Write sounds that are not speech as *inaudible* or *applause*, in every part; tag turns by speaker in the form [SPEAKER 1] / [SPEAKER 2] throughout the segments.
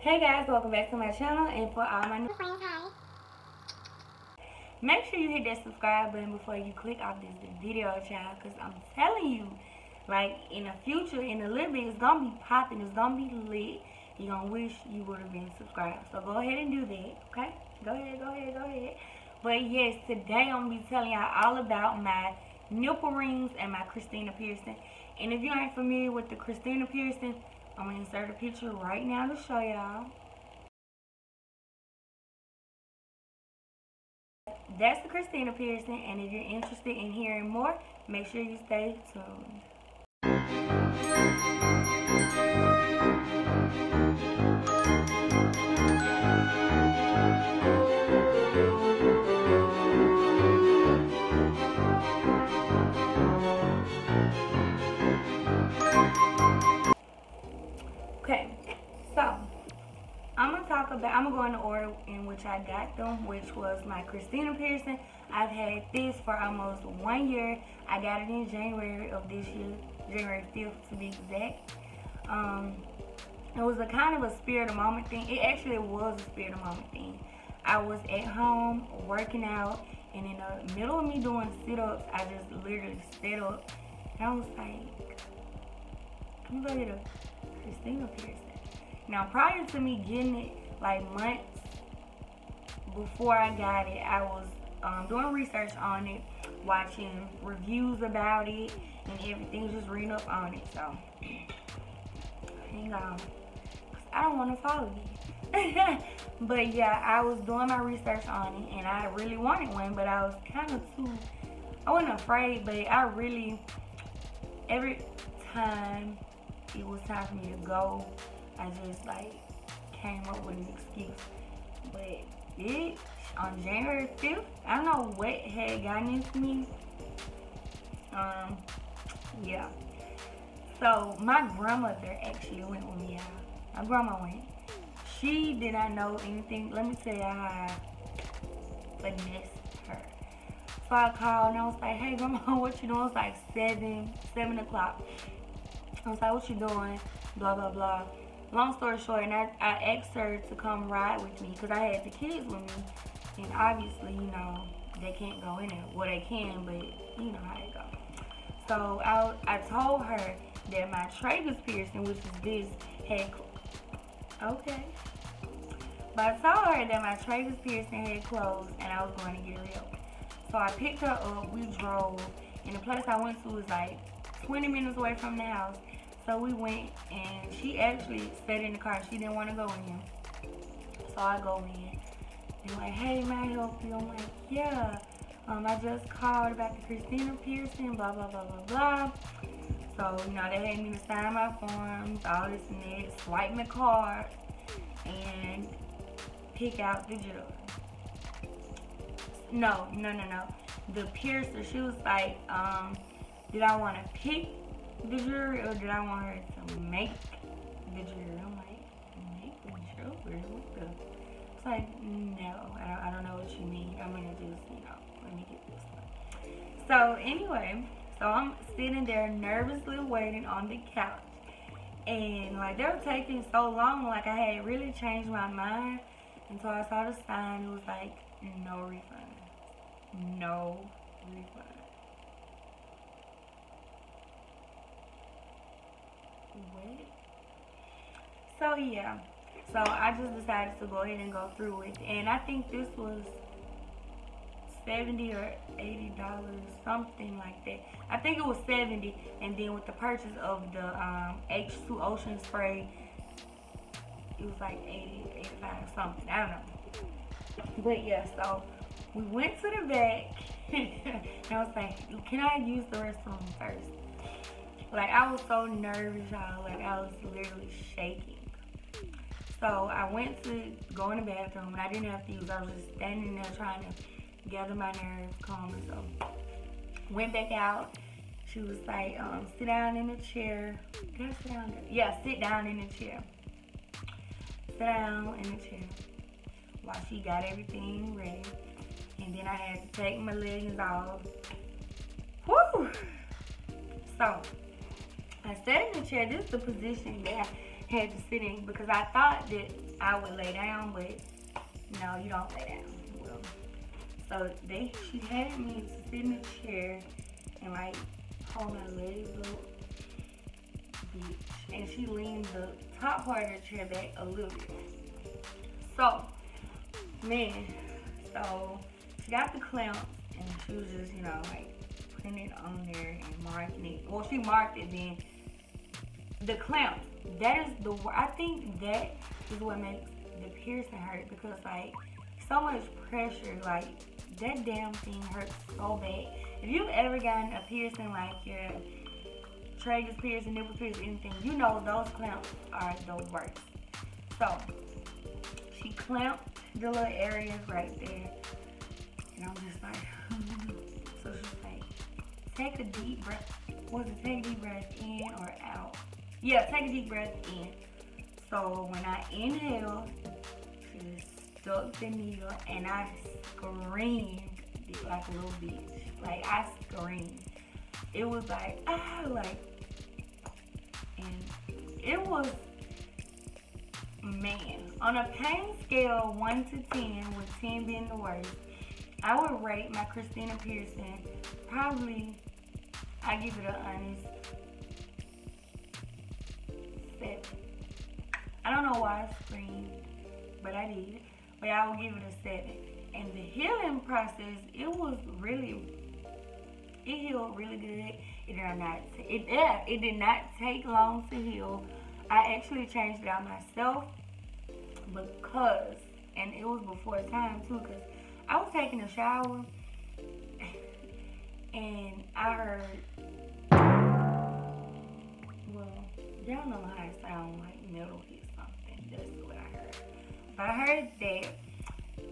[SPEAKER 1] Hey guys, welcome back to my channel and for all my new friends, hi. Make sure you hit that subscribe button before you click off this video, child, because I'm telling you, like, in the future, in a little bit, it's going to be popping, it's going to be lit. You're going to wish you would have been subscribed. So go ahead and do that, okay? Go ahead, go ahead, go ahead. But yes, today I'm going to be telling y'all all about my nipple rings and my Christina piercing. And if you ain't familiar with the Christina piercing, I'm going to insert a picture right now to show y'all. That's the Christina piercing, and if you're interested in hearing more, make sure you stay tuned. I'm gonna about. I'm gonna go in the order in which I got them, which was my Christina piercing. I've had this for almost one year. I got it in January of this year, January 5th to be exact. Um, it was a kind of a spirit of moment thing. It actually was a spirit of moment thing. I was at home working out, and in the middle of me doing sit-ups, I just literally set up, and I was like, I'm gonna get a Christina piercing. Now, prior to me getting it, like months before I got it, I was um, doing research on it, watching reviews about it, and everything, just reading up on it. So, hang on. I don't want to follow you. *laughs* but yeah, I was doing my research on it, and I really wanted one, but I was kind of too, I wasn't afraid, but I really, every time it was time for me to go, I just like came up with an excuse. But it on January 5th, I don't know what had gotten into me. Um, yeah. So my grandmother actually went with me out. My grandma went. She did not know anything. Let me tell you how I finessed her. So I called and I was like, hey grandma, *laughs* what you doing? It's like seven, seven o'clock. I was like, what you doing? Blah, blah, blah. Long story short, and I, I asked her to come ride with me because I had the kids with me. And obviously, you know, they can't go in there. Well, they can, but you know how it goes. So I, I told her that my tragus piercing, which is this, had, okay. But I told her that my tragus piercing had closed and I was going to get real. So I picked her up, we drove, and the place I went to was like 20 minutes away from the house. So we went and she actually sat in the car. She didn't want to go in. So I go in. And like, hey, may I help you? I'm like, yeah. Um, I just called about the Christina piercing, blah, blah, blah, blah, blah. So, you know, they had me to sign my forms, all this and that, swipe my card, and pick out the jewelry. No, no, no, no. The piercer, she was like, um, did I want to pick the jewelry or did I want her to make jewelry? I'm like, make the jewelry? What the? It's like, no, I don't, I don't know what you mean. I'm gonna just, you know, let me get this one. So anyway, so I'm sitting there nervously waiting on the couch. And like they were taking so long, like I had really changed my mind. So I saw the sign, it was like, no refund. No refund. So yeah, so I just decided to go ahead and go through it, and I think this was seventy or eighty dollars, something like that. I think it was seventy, and then with the purchase of the um, H2 Ocean spray, it was like 80, 85, something. I don't know. But yeah, so we went to the back, *laughs* and I was like, "Can I use the restroom first? Like I was so nervous, y'all. Like I was literally shaking. So I went to go in the bathroom and I didn't have to use. I was just standing there trying to gather my nerves, calm myself. Went back out. She was like, um, sit down in the chair. Did I sit down there? Yeah, sit down in the chair. Sit down in the chair while she got everything ready. And then I had to take my leggings off. Woo! So, I sat in the chair. This is the position that I had to sit in because I thought that I would lay down, but no, you don't lay down. Well, so they she had me to sit in a chair and like hold my legs up. And she leaned the top part of the chair back a little bit. So, man, so she got the clamp and she was just, you know, like putting it on there and marking it. Well, she marked it then. The clamp, that is the, I think that is what makes the piercing hurt because like so much pressure, like that damn thing hurts so bad. If you've ever gotten a piercing like your tragus piercing, nipple piercing, anything, you know those clamps are the worst. So she clamped the little areas right there. And I'm just like, *laughs* so she's like, take a deep breath. Was it take a deep breath in or out? Yeah, take a deep breath in. So when I inhale, she just stuck the needle and I screamed like a little bitch. Like I screamed. It was like, ah, like, and it was man, on a pain scale 1 to 10, with 10 being the worst, I would rate my Christina piercing probably, I give it an honest I don't know why I screamed, but I did. But I will give it a 7. And the healing process, it was really, it healed really good. It did not, it, yeah, it did not take long to heal. I actually changed it out myself because, and it was before time too, because I was taking a shower and I heard, well, y'all know how it sound like metal I heard that,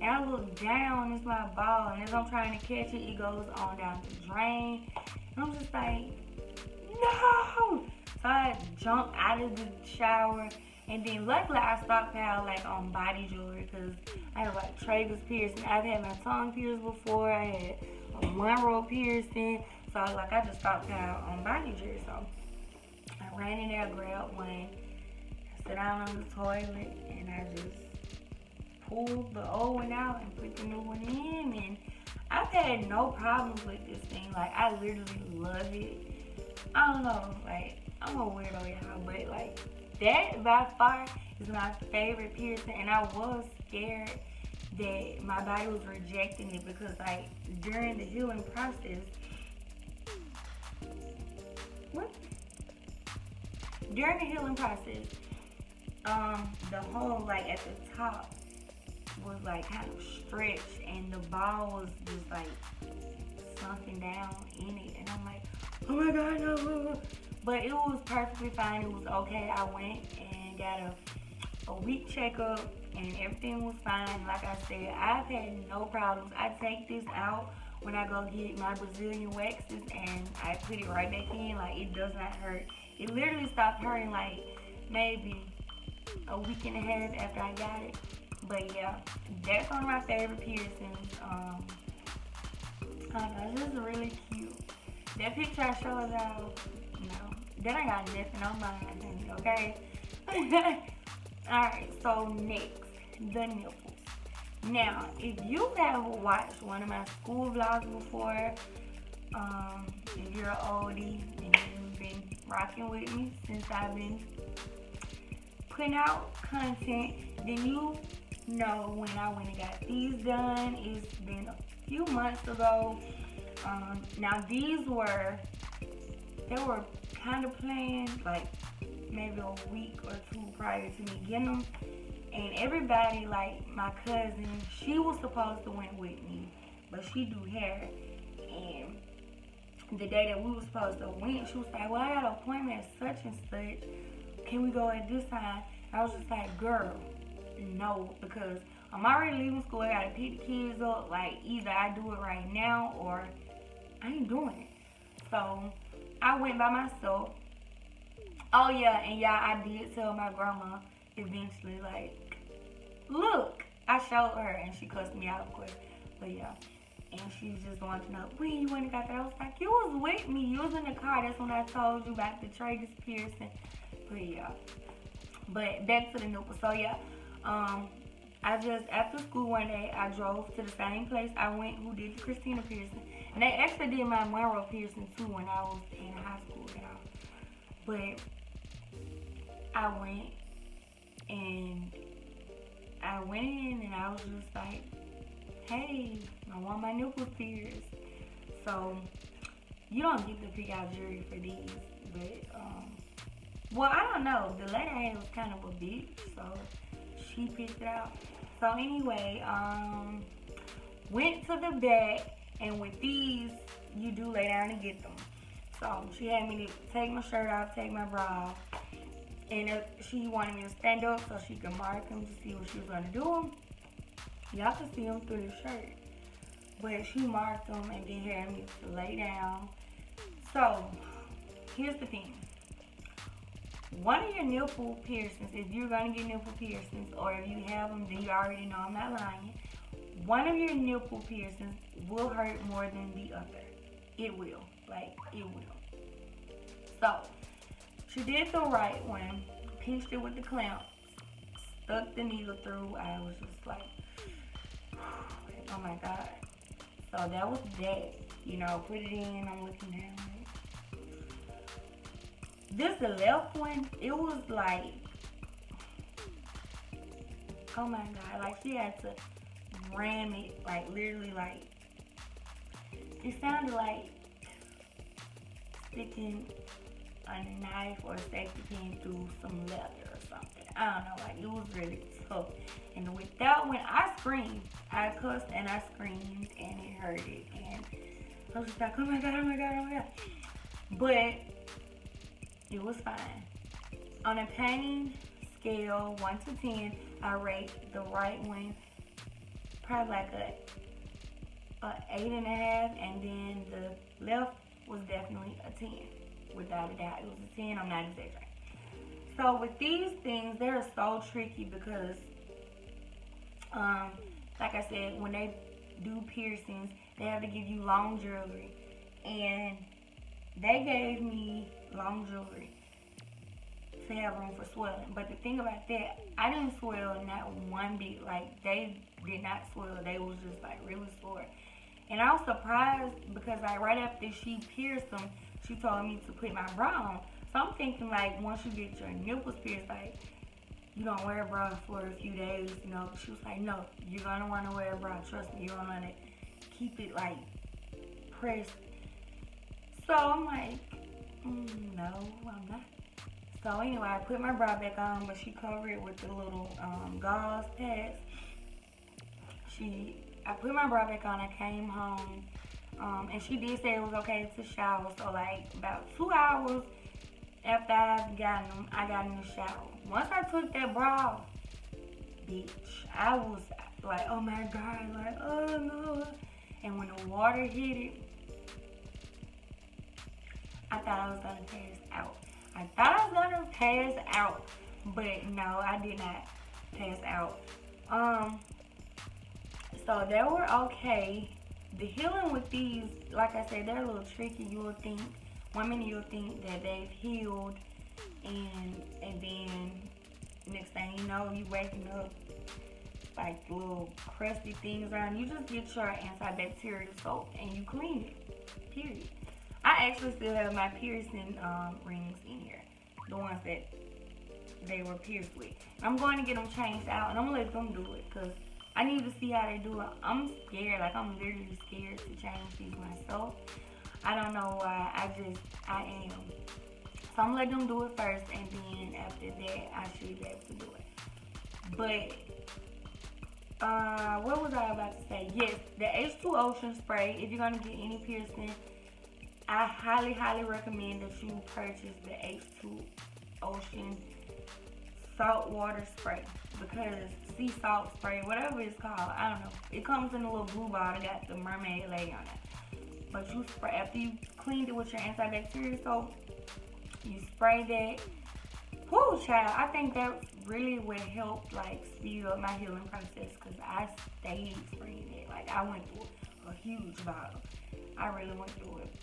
[SPEAKER 1] and I look down, it's my ball, and as I'm trying to catch it, it goes on down the drain. And I'm just like, no! So I jumped out of the shower and then luckily I stockpiled like on body jewelry because I have like tragus piercing. I've had my tongue pierced before. I had a Monroe piercing. So I was like, I just stockpiled on um, body jewelry. So I ran in there, grabbed one, I sat down on the toilet, and I just the old one out and put the new one in. And I've had no problems with this thing. Like I literally love it. I don't know, like I'm a weirdo, y'all, but like that by far is my favorite piercing, and I was scared that my body was rejecting it because like during the healing process, what? During the healing process, um, the hole like at the top was like kind of stretched, and the ball was just like sunken down in it, and I'm like, oh my god, no. But it was perfectly fine. It was okay. I went and got a, a week checkup and everything was fine. Like I said, I've had no problems. I take this out when I go get my Brazilian waxes and I put it right back in. Like it does not hurt. It literally stopped hurting like maybe a week and a half after I got it. But yeah, that's one of my favorite piercings. Um, I this is really cute. That picture I showed y'all no. Then I got nothing on mine, okay? *laughs* Alright, so next, the nipples. Now, if you have watched one of my school vlogs before, um, if you're an oldie and you've been rocking with me since I've been putting out content, then you know when I went and got these done. It's been a few months ago. Um, now these were they were kind of planned like maybe a week or two prior to me getting them. And everybody, like my cousin, she was supposed to went with me, but she do hair. And the day that we were supposed to went, she was like, well, I got an appointment at such and such. Can we go at this time? I was just like, girl, no, because I'm already leaving school. I gotta pick the kids up. Like, either I do it right now or I ain't doing it. So I went by myself. Oh yeah, and yeah, I did tell my grandma eventually, like, look, I showed her and she cussed me out, of course. But yeah, and she just wanted to know when you went and got that. I was like, you was with me, you was in the car. That's when I told you about the tragus piercing. But yeah, But back to the nipple. So yeah, um, I just after school one day I drove to the same place I went who did the Christina piercing. And they actually did my Monroe piercing too when I was in high school, y'all. But I went and I went in and I was just like, hey, I want my nipples pierced. So you don't get to pick out jewelry for these, but um, well, I don't know. The lady was kind of a bitch, so she picked it out. So anyway, um, went to the back, and with these, you do lay down and get them. So she had me to take my shirt off, take my bra off, and she wanted me to stand up so she could mark them to see what she was gonna do. Y'all can see them through the shirt. But she marked them and then had me to lay down. So, here's the thing. One of your nipple piercings, if you're gonna get nipple piercings, or if you have them, then you already know I'm not lying. One of your nipple piercings will hurt more than the other. It will. Like, it will. So, she did the right one, pinched it with the clamp, stuck the needle through. I was just like, *sighs* oh my god. So that was that. You know, put it in, I'm looking down. This the left one, it was like, oh my god, like she had to ram it, like literally like, it sounded like sticking a knife or a safety pin through some leather or something. I don't know, like it was really tough. And with that one, I screamed. I cussed and I screamed and it hurted. And I was just like, oh my god, oh my god, oh my god. But it was fine. On a pain scale, 1 to 10, I rate the right one probably like a, a 8 and a half, and then the left was definitely a 10, without a doubt. It was a 10, I'm not exaggerating. So with these things, they're so tricky because, um, like I said, when they do piercings, they have to give you long jewelry. And they gave me long jewelry to have room for swelling. But the thing about that, I didn't swell not one bit. Like they did not swell. They was just like really sore. And I was surprised because like right after she pierced them, she told me to put my bra on. So I'm thinking like once you get your nipples pierced, like you don't wear a bra for a few days, you know. She was like, no, you're gonna want to wear a bra. Trust me, you're gonna want to keep it like pressed. So I'm like, no, I'm not. So anyway, I put my bra back on, but she covered it with the little um, gauze pads. She, I put my bra back on. I came home, um, and she did say it was okay to shower. So like about two hours after I got them, I got in the shower. Once I took that bra bitch, I was like, oh my god, like oh no. And when the water hit it, I thought I was gonna pass out. I thought I was gonna pass out, but no, I did not pass out. Um, so they were okay. The healing with these, like I said, they're a little tricky. You will think, one minute you'll think that they've healed, and and then next thing you know, you waking up like little crusty things around. You just get your antibacterial soap and you clean it. Period. I actually still have my piercing um, rings in here. The ones that they were pierced with. I'm going to get them changed out and I'm going to let them do it because I need to see how they do it. I'm scared. Like, I'm literally scared to change these myself. I don't know why. I just, I am. So I'm going to let them do it first and then after that, I should be able to do it. But uh, what was I about to say? Yes, the H2 Ocean spray. If you're gonna get any piercing, I highly, highly recommend that you purchase the H2 Ocean salt water spray because sea salt spray, whatever it's called, I don't know. It comes in a little blue bottle, got the mermaid lady on it. But you spray after you cleaned it with your antibacterial soap, you spray that. Whoo, child! I think that really would help like speed up my healing process because I stayed spraying it. Like I went through a huge bottle. I really went through it.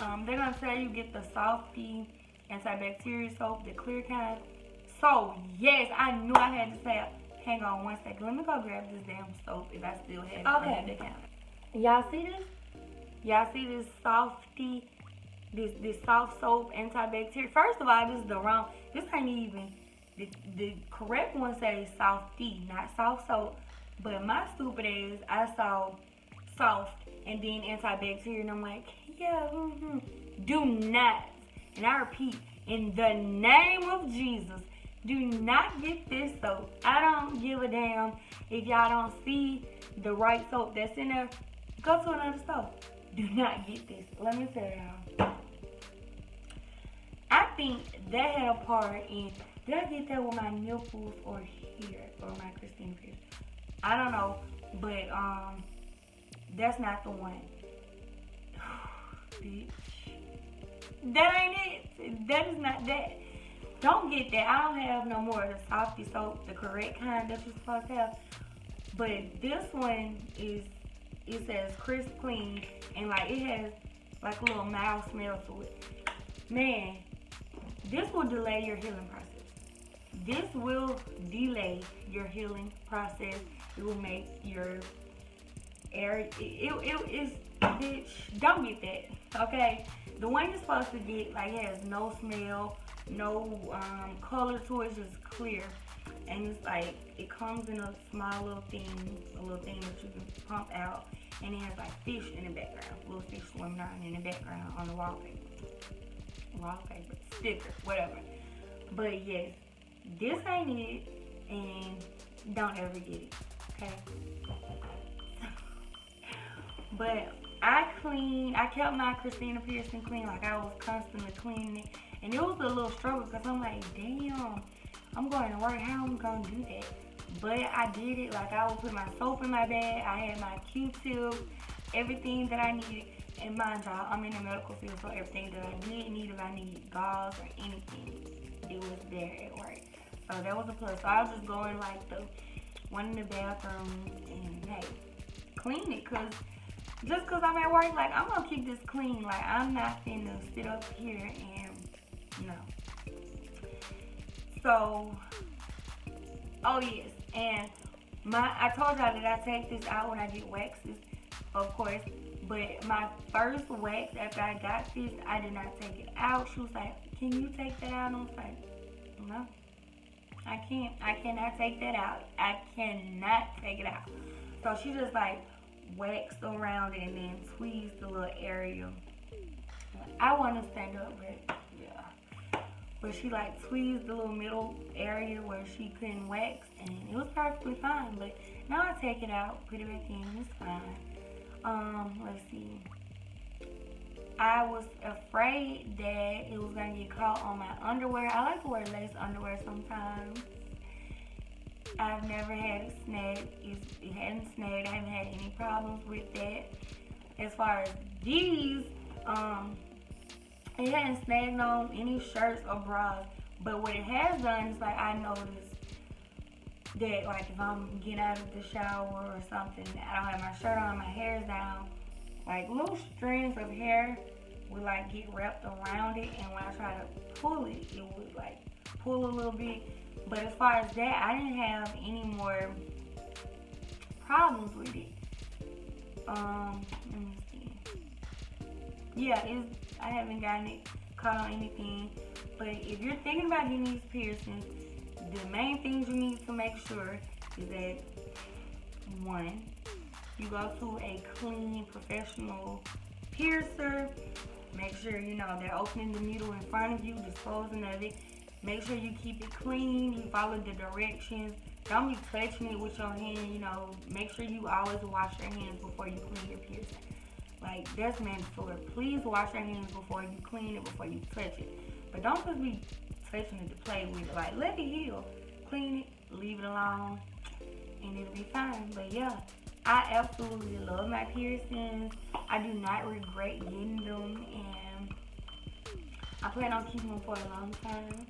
[SPEAKER 1] Um, they're gonna tell you get the Softee antibacterial soap, the clear kind. So So yes, I knew I had to say. Hang on one second. Let me go grab this damn soap if I still have it
[SPEAKER 2] Okay.
[SPEAKER 1] under the counter.
[SPEAKER 2] Y'all see this?
[SPEAKER 1] Y'all see this softy, this this soft soap antibacterial. First of all, this is the wrong. This ain't even the the correct one says softy, not soft soap. But my stupid ass, I saw soft and then antibacterial, and I'm like, yeah, mm-hmm. do not. And I repeat, in the name of Jesus, do not get this soap. I don't give a damn if y'all don't see the right soap that's in there. Go to another store. Do not get this. Let me tell y'all. I think that had a part in. Did I get that with my nipples or here or my Christine Pierce? I don't know, but um, that's not the one. Bitch. That ain't it. That is not that. Don't get that. I don't have no more of the softy soap, the correct kind that you're supposed to have. But this one is, it says crisp clean, and like it has like a little mild smell to it. Man, this will delay your healing process. This will delay your healing process. It will make your air. It, it, it is. Don't get that. Okay. The one you're supposed to get like has no smell, no um, color to it, just clear. And it's like it comes in a small little thing, a little thing that you can pump out, and it has like fish in the background, little fish swimming around in the background on the wallpaper, wallpaper, sticker, whatever. But yes, this ain't it, and don't ever get it, okay? *laughs* but I clean, I kept my Christina piercing clean, like I was constantly cleaning it, and it was a little struggle because I'm like, damn, I'm going to work, how am I gonna do that? But I did it, like I would put my soap in my bag, I had my Q-tip, everything that I needed. And mind y'all, I'm in the medical field, so everything that I did need, if I needed gauze or anything, it was there at work. So that was a plus. So I was just going like the one in the bathroom and hey, clean it, cause just cause I'm at work, like I'm gonna keep this clean. Like I'm not finna sit up here and no. So, oh yes, and my I told y'all that I take this out when I get waxes, of course. But my first wax after I got this, I did not take it out. She was like, "Can you take that out?" I was like, "No, I can't. I cannot take that out. I cannot take it out." So she just like waxed around it and then tweezed the little area. I want to stand up, but yeah. But she like tweezed the little middle area where she couldn't wax, and it was perfectly fine. But now I take it out, put it back in, it's fine. Um, let's see. I was afraid that it was gonna get caught on my underwear. I like to wear lace underwear sometimes. I've never had it snag. It hadn't snagged. I haven't had any problems with that. As far as these, um, it hadn't snagged on any shirts or bras. But what it has done is like I noticed that like if I'm getting out of the shower or something, I don't have my shirt on, my hair's down, like little strands of hair would like get wrapped around it, and when I try to pull it, it would like pull a little bit. But as far as that, I didn't have any more problems with it. Um, let me see. Yeah, it's I haven't gotten it caught on anything. But if you're thinking about getting these piercings, the main things you need to make sure is that one, you go to a clean professional piercer. Make sure you know they're opening the needle in front of you, disposing of it. Make sure you keep it clean. You follow the directions. Don't be touching it with your hand. You know, make sure you always wash your hands before you clean your piercing. Like that's mandatory. Please wash your hands before you clean it, before you touch it. But don't just be touching it to play with it. Like let it heal. Clean it, leave it alone, and it'll be fine. But yeah, I absolutely love my piercings. I do not regret getting them, and I plan on keeping them for a long time.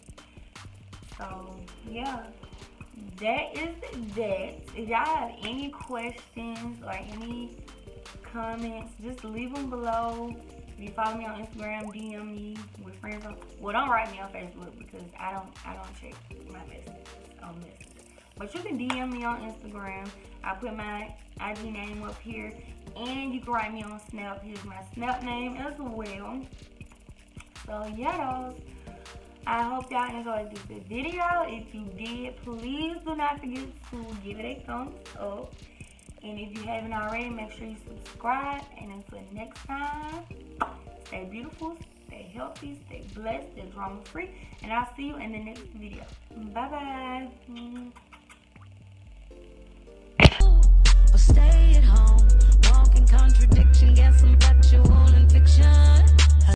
[SPEAKER 1] So yeah, that is that. If y'all have any questions or any comments, just leave them below. If you follow me on Instagram, DM me with friends on. Well, don't write me on Facebook because I don't I don't check my messages on this. But you can DM me on Instagram. I put my IG name up here, and you can write me on Snap. Here's my Snap name as well. So yeah, dolls. I hope y'all enjoyed this video. If you did, please do not forget to give it a thumbs up. And if you haven't already, make sure you subscribe. And until next time, stay beautiful, stay healthy, stay blessed, stay drama free. And I'll see you in the next video. Bye bye.